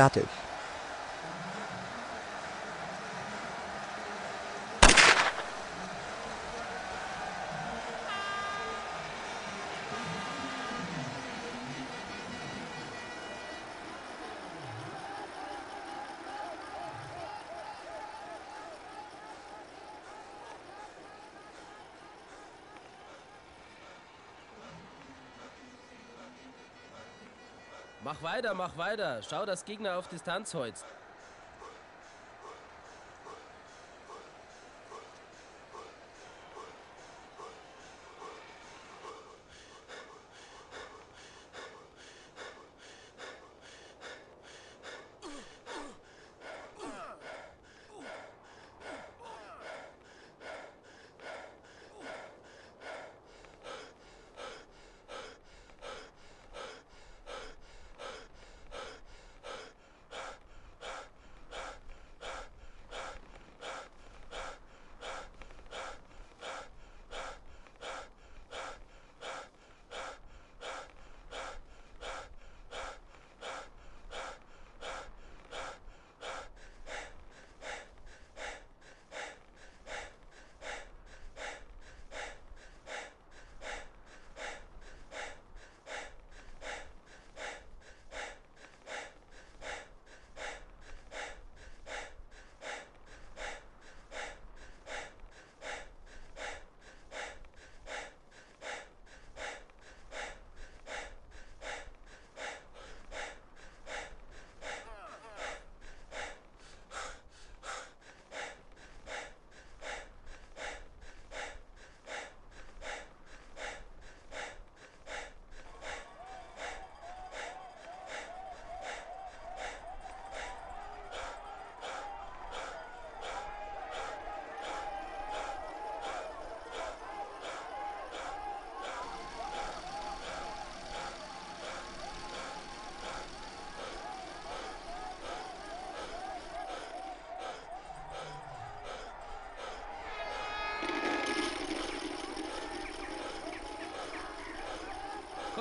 Fatou. Mach weiter, mach weiter. Schau, dass Gegner auf Distanz holst.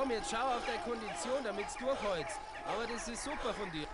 Komm, jetzt schau auf deine Kondition, damit's durchholst. Aber das ist super von dir.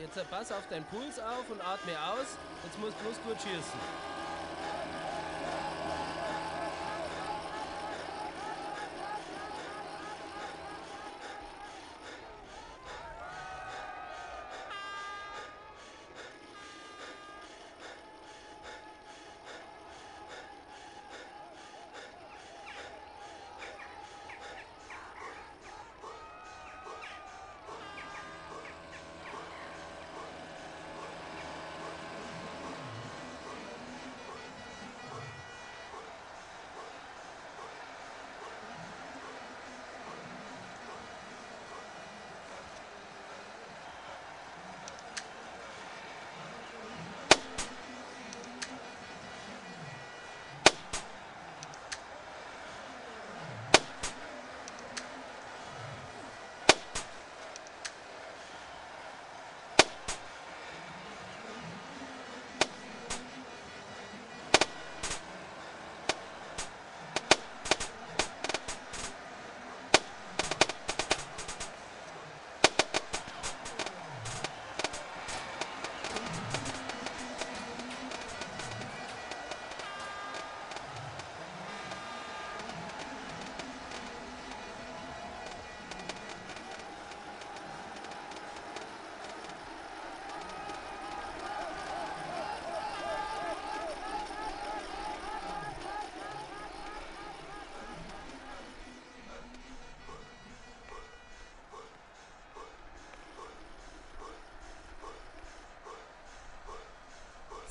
Jetzt pass auf deinen Puls auf und atme aus. Jetzt musst du bloß gut schießen.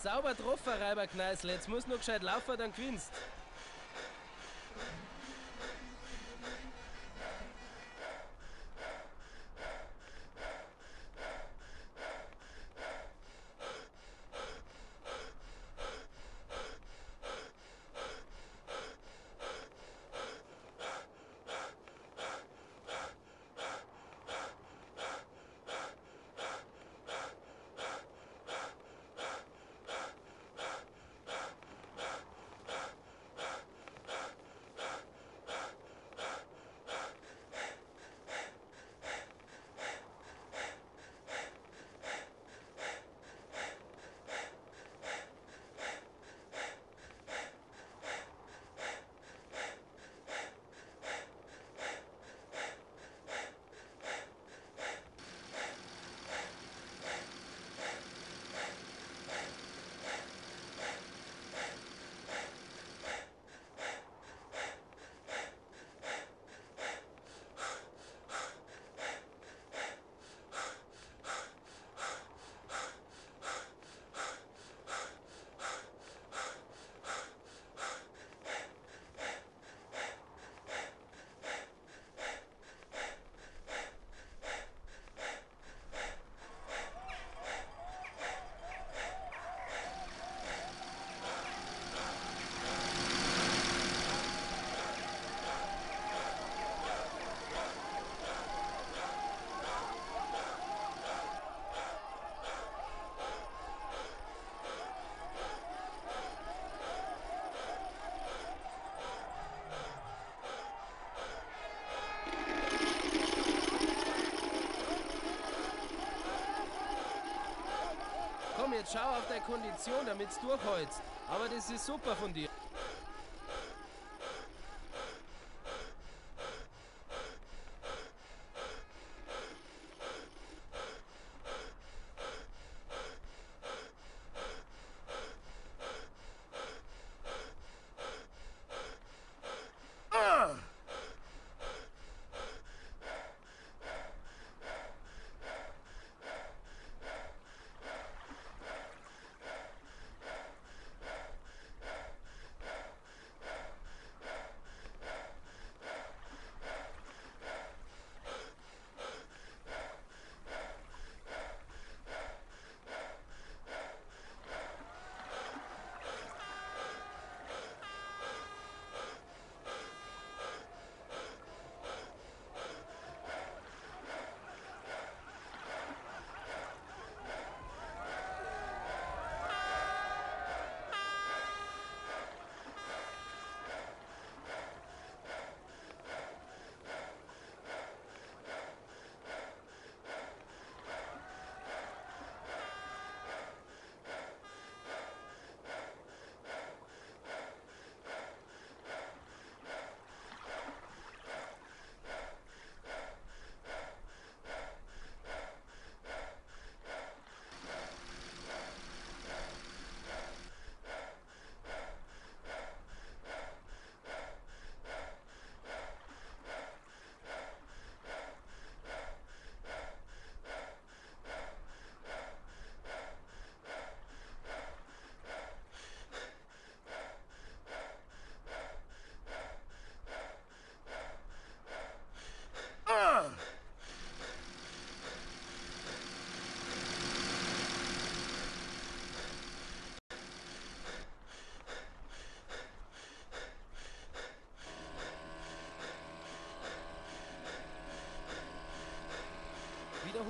Sauber getroffen, Reiber Kneißl. Jetzt muss nur gescheit laufen, dann gewinnst. Jetzt schau auf deine Kondition, damit's durchholst. Aber das ist super von dir.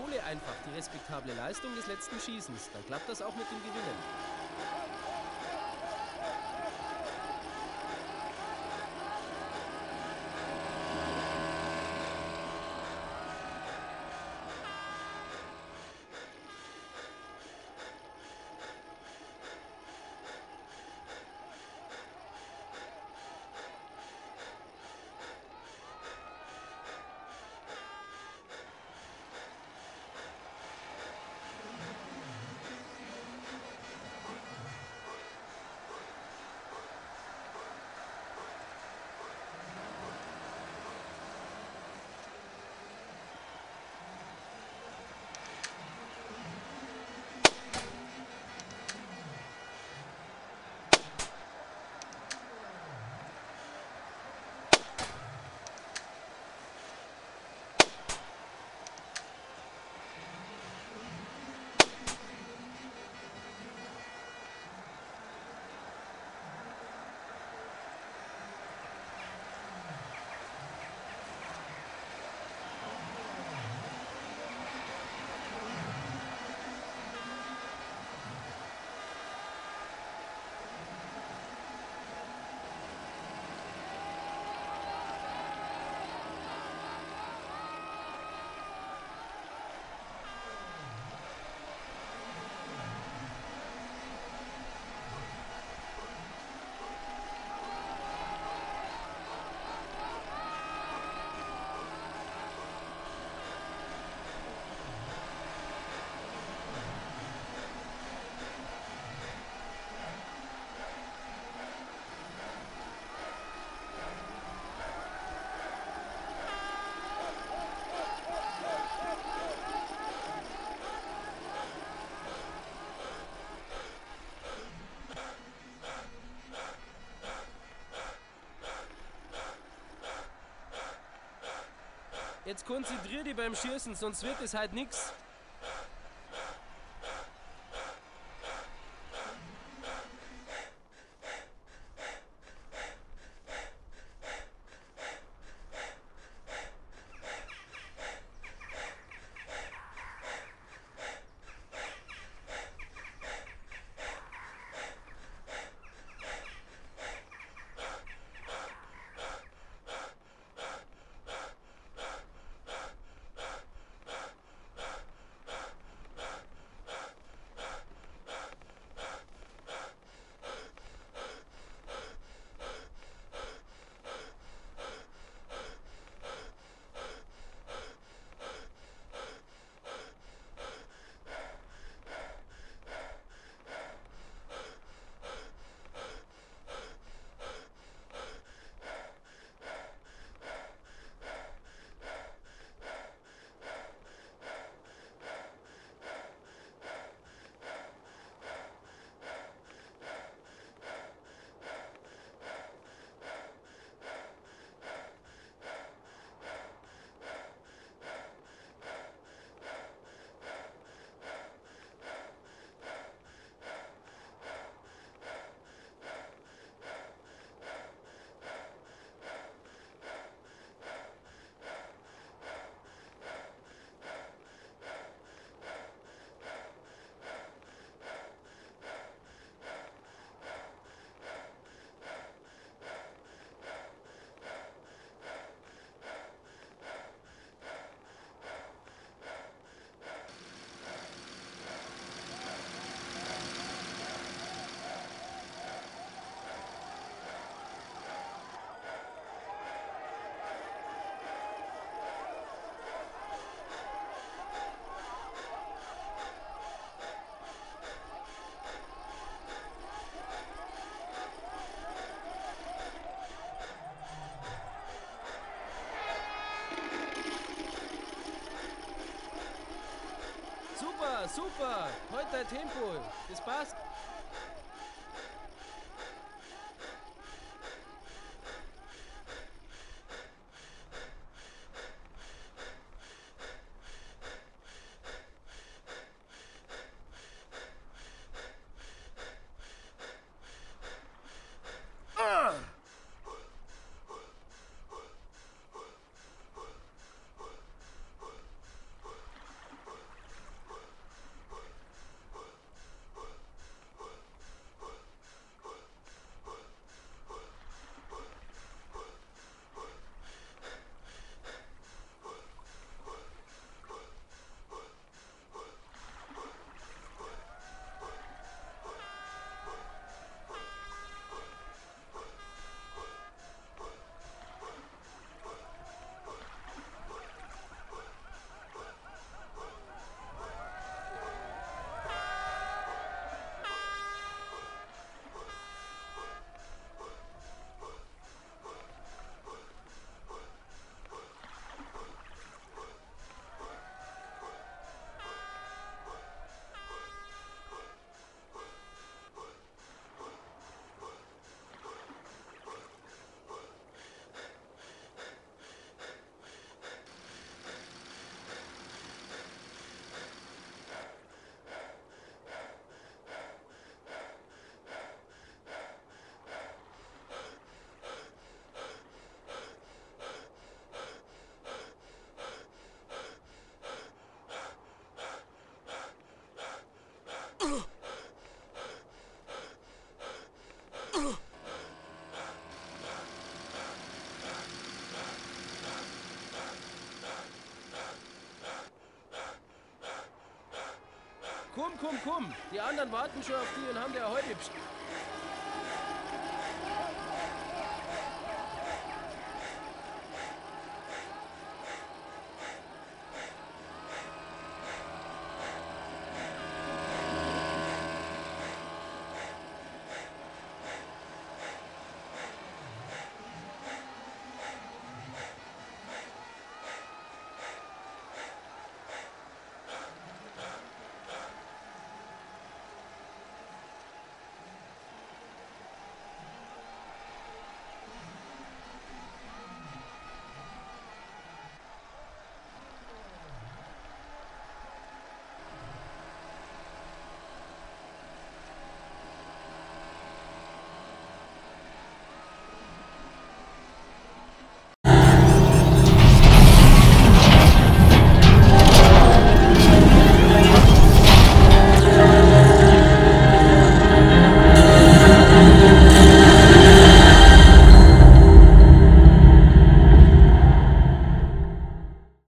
Wiederhole einfach die respektable Leistung des letzten Schießens. Dann klappt das auch mit dem Gewinnen. Jetzt konzentrier dich beim Schießen, sonst wird es halt nix. Super. Heute Tempo. Das passt. komm, komm. Die anderen warten schon auf die und haben dir heute.